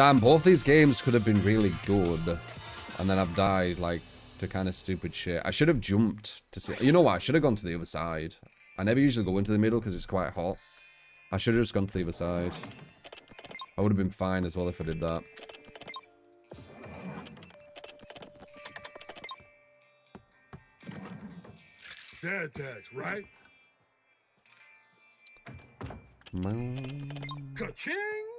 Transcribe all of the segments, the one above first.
Damn, both these games could have been really good. And then I've died, like, to kind of stupid shit. I should have jumped to see... You know what? I should have gone to the other side. I never usually go into the middle because it's quite hot. I should have just gone to the other side. I would have been fine as well if I did that. Dad tags, right? Ka-ching!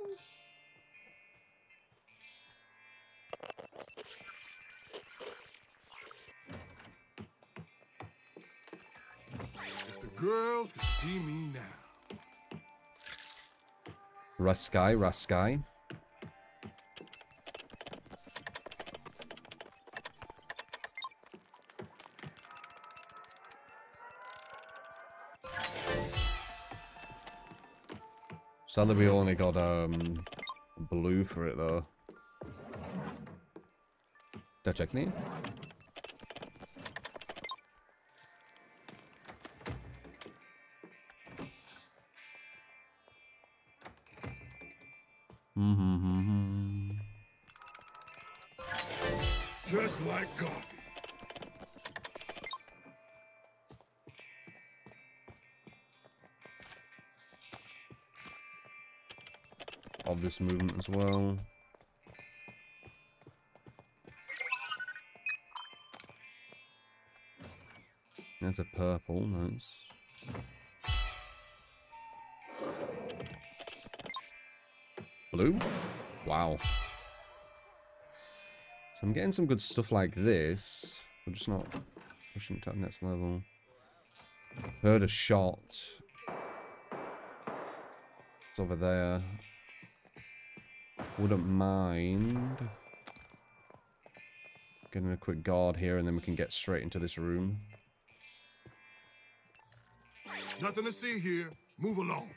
Girls could see me now. Raskai, Raskai. Sadly, we only got um blue for it though. Did I Just like coffee. Obvious movement as well. That's a purple, nice. Wow. So I'm getting some good stuff like this. We're just not pushing to the next level. Heard a shot. It's over there. Wouldn't mind getting a quick guard here and then we can get straight into this room. Nothing to see here. Move along.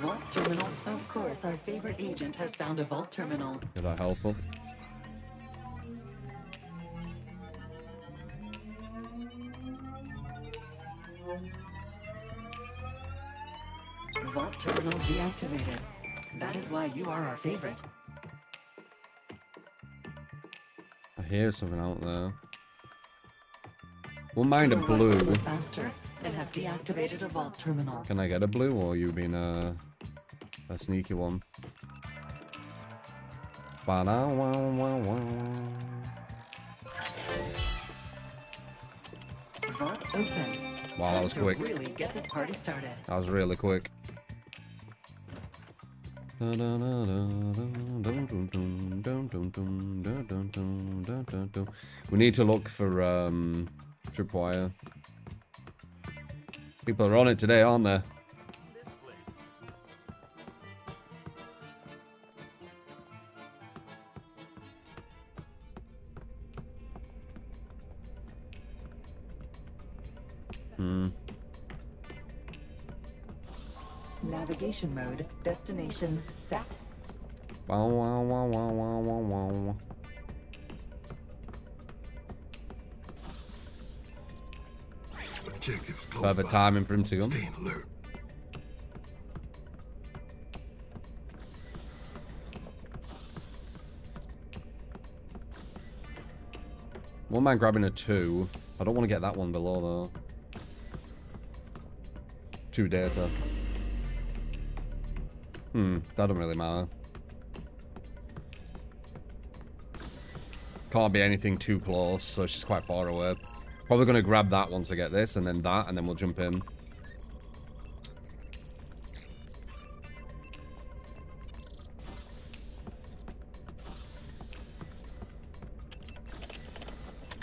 Vault terminal. Of course, our favorite agent has found a vault terminal. Is that helpful? Vault terminal deactivated. That is why you are our favorite. I hear something out there. Won't mind a blue. Faster and have deactivated a vault terminal. Can I get a blue or you being a, a sneaky one? Vault open. Wow, that was quick. Really get this party started. That was really quick. We need to look for um, tripwire. People are on it today, aren't they? Hmm. Navigation mode. Destination set. Wow, wow, wow, wow, wow, wow, wow. Objectives by. timing for him to come. Staying alert. One man grabbing a two. I don't want to get that one below though. Two data. Hmm, that don't really matter. Can't be anything too close, so she's quite far away. Probably gonna grab that once I get this, and then that, and then we'll jump in.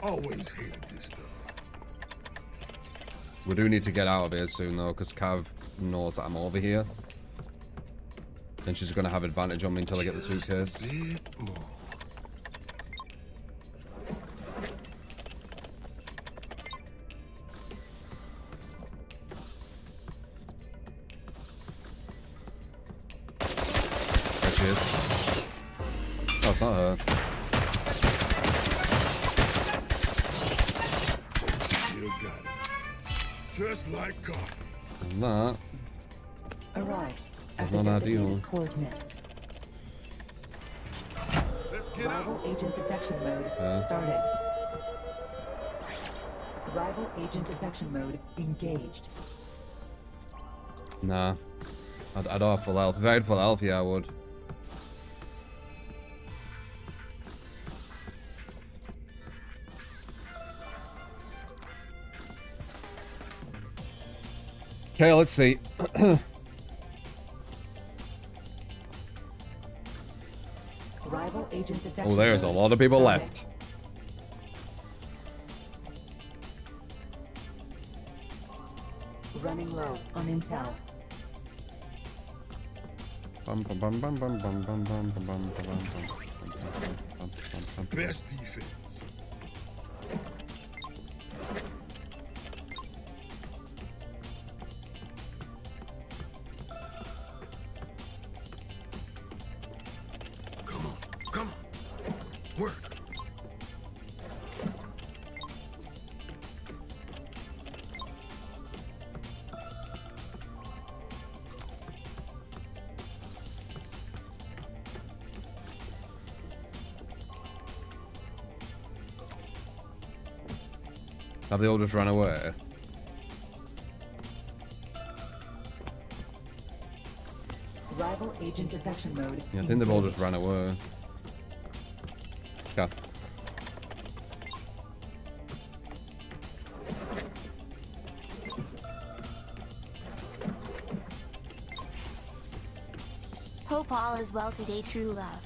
Always hated this stuff. We do need to get out of here soon though, because Cav knows that I'm over here. And she's gonna have advantage on me until I get the a suitcase. It's not her. Still got it. Just like coffee. And that. Arrived. at not the ideal. designated coordinates. Let's get Rival out. agent detection mode Yeah. started. Rival agent detection mode engaged. Nah. I, I don't have full health. If I had full health, yeah, I would. Okay, let's see. Rival agent detection Oh, there's a lot of people left. Running low on intel. Bum, bum, Have they all just run away? Rival agent detection mode. Yeah, I think they've all just engaged. ran away. Okay. Hope all is well today, true love.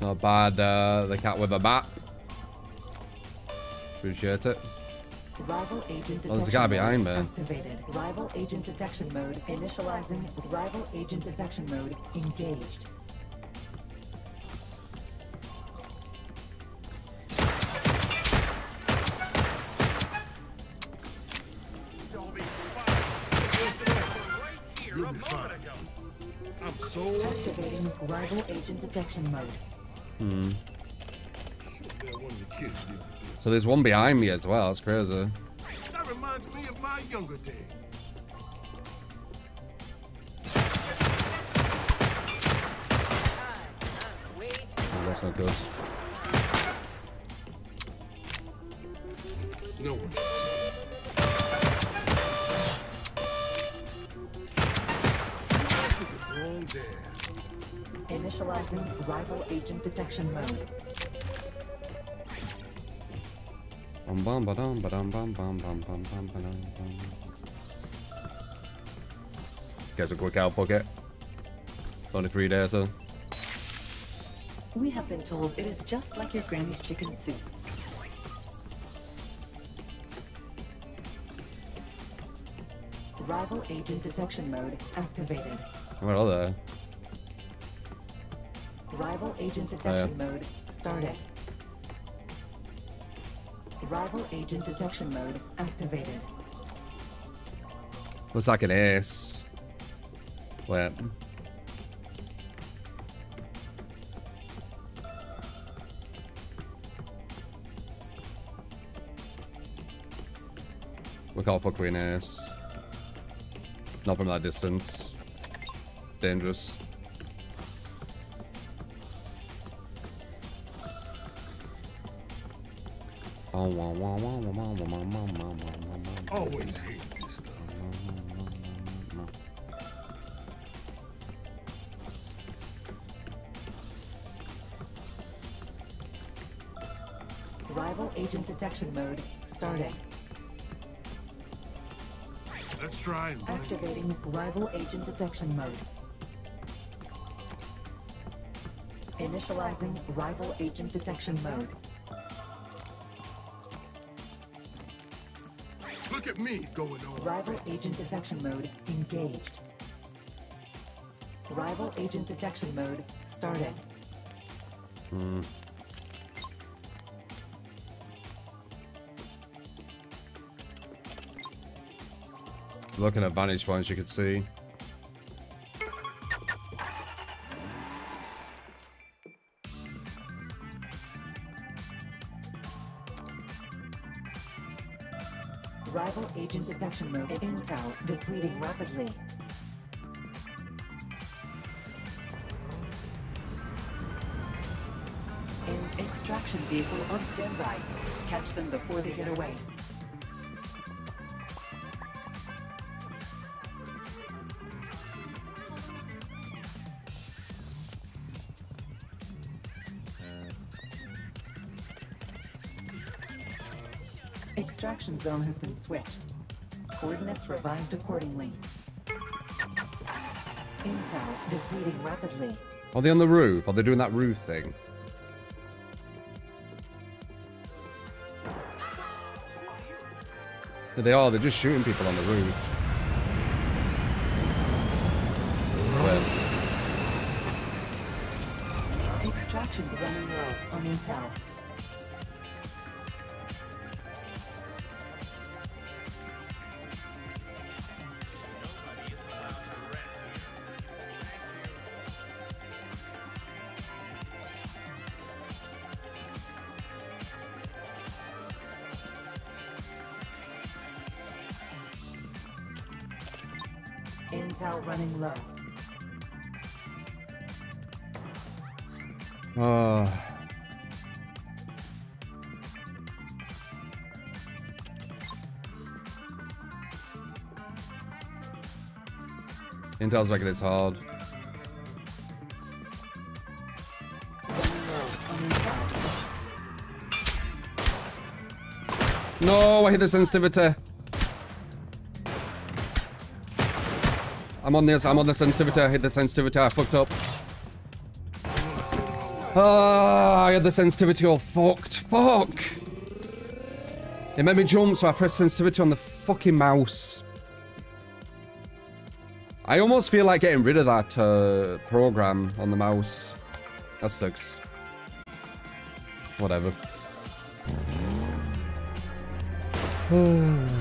Not bad, uh, the cat with a bat. Appreciate it. Rival agent detection Oh, there's a guy behind mode me. activated. Rival agent detection mode initializing. Rival agent detection mode engaged. You'll be fine. I'm so Activating rival agent detection mode. Hmm. Sure one of the kids did this. So there's one behind me as well. That's crazy. That reminds me of my younger days. Oh, that's not good. No one can see. Wrong there. Initializing rival agent detection mode. Bum bum ba dum ba dum bum bum bum bum bum ba dum bum. Guess a quick out pocket. It's only three days, so. We have been told it is just like your granny's chicken soup. Rival agent detection mode activated. Where are they? Rival agent Oh, detection mode started. Rival agent detection mode activated. Looks like an ass. What? We call for fuck ass. Not from that distance. Dangerous. Always hated this stuff. Rival agent detection mode starting. Let's try and. Activating rival agent detection mode. Initializing rival agent detection mode. Look at me going on. Rival agent detection mode engaged. Rival agent detection mode started. Hmm. Looking at vantage points, you could see. Rival agent detection mode intel depleting rapidly. And extraction vehicle on standby. Catch them before they get away. Extraction zone has been switched. Coordinates revised accordingly. Intel depleting rapidly. Are they on the roof? Are they doing that roof thing? Yeah, they are. They're just shooting people on the roof. Extraction running low on Intel. Intel running low. Oh. Intel's hard. Running low on Intel. No, I hit the sensitivity. I'm on this. I'm on the sensitivity. I hit the sensitivity. I fucked up. Ah, I had the sensitivity all fucked. Fuck. It made me jump, so I pressed sensitivity on the fucking mouse. I almost feel like getting rid of that uh, program on the mouse. That sucks. Whatever.